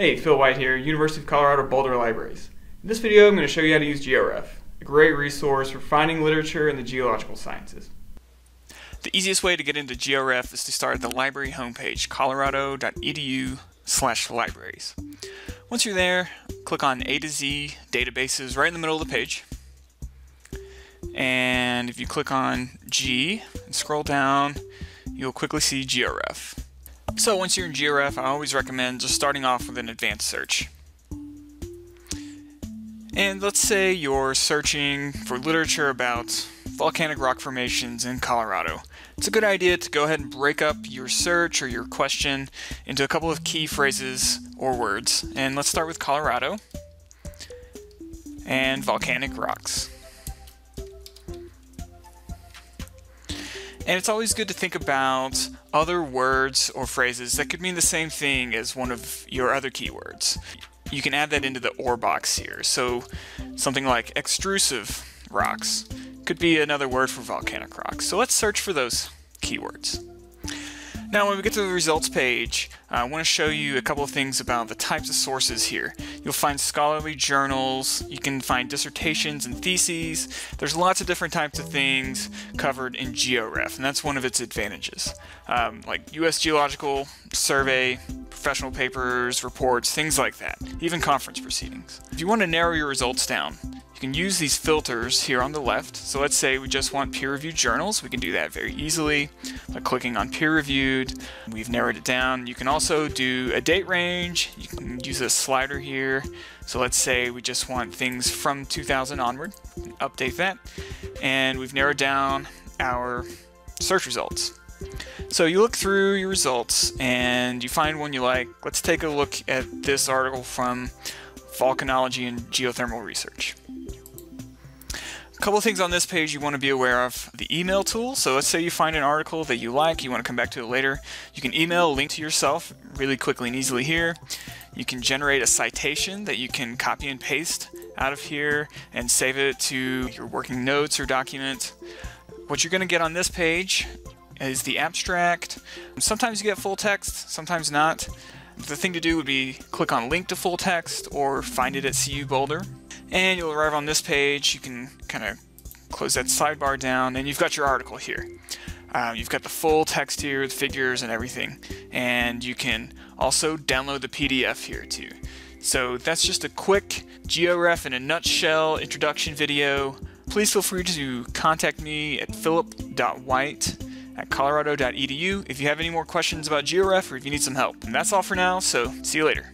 Hey, Phil White here, University of Colorado Boulder Libraries. In this video, I'm going to show you how to use GeoRef, a great resource for finding literature in the geological sciences. The easiest way to get into GeoRef is to start at the library homepage, colorado.edu slash libraries. Once you're there, click on A to Z databases right in the middle of the page. And if you click on G and scroll down, you'll quickly see GeoRef. So once you're in GeoRef, I always recommend just starting off with an advanced search. And let's say you're searching for literature about volcanic rock formations in Colorado. It's a good idea to go ahead and break up your search or your question into a couple of key phrases or words. And let's start with Colorado and volcanic rocks. And it's always good to think about other words or phrases that could mean the same thing as one of your other keywords. You can add that into the OR box here. So something like extrusive rocks could be another word for volcanic rocks. So let's search for those keywords. Now when we get to the results page, I want to show you a couple of things about the types of sources here. You'll find scholarly journals, you can find dissertations and theses, there's lots of different types of things covered in GeoRef, and that's one of its advantages. Um, like U.S. Geological Survey, professional papers, reports, things like that, even conference proceedings. If you want to narrow your results down, you can use these filters here on the left. So let's say we just want peer-reviewed journals. We can do that very easily by clicking on peer-reviewed. We've narrowed it down. You can also do a date range. You can use a slider here. So let's say we just want things from 2000 onward. Update that. And we've narrowed down our search results. So you look through your results and you find one you like. Let's take a look at this article from Volcanology and Geothermal Research. A couple of things on this page you want to be aware of. The email tool, so let's say you find an article that you like, you want to come back to it later. You can email a link to yourself really quickly and easily here. You can generate a citation that you can copy and paste out of here and save it to your working notes or document. What you're going to get on this page is the abstract. Sometimes you get full text, sometimes not. The thing to do would be click on link to full text or find it at CU Boulder and you'll arrive on this page. You can kind of close that sidebar down and you've got your article here. Um, you've got the full text here, the figures and everything, and you can also download the PDF here too. So that's just a quick GeoRef in a nutshell introduction video. Please feel free to contact me at philip.white at colorado.edu if you have any more questions about GeoRef or if you need some help. And that's all for now, so see you later.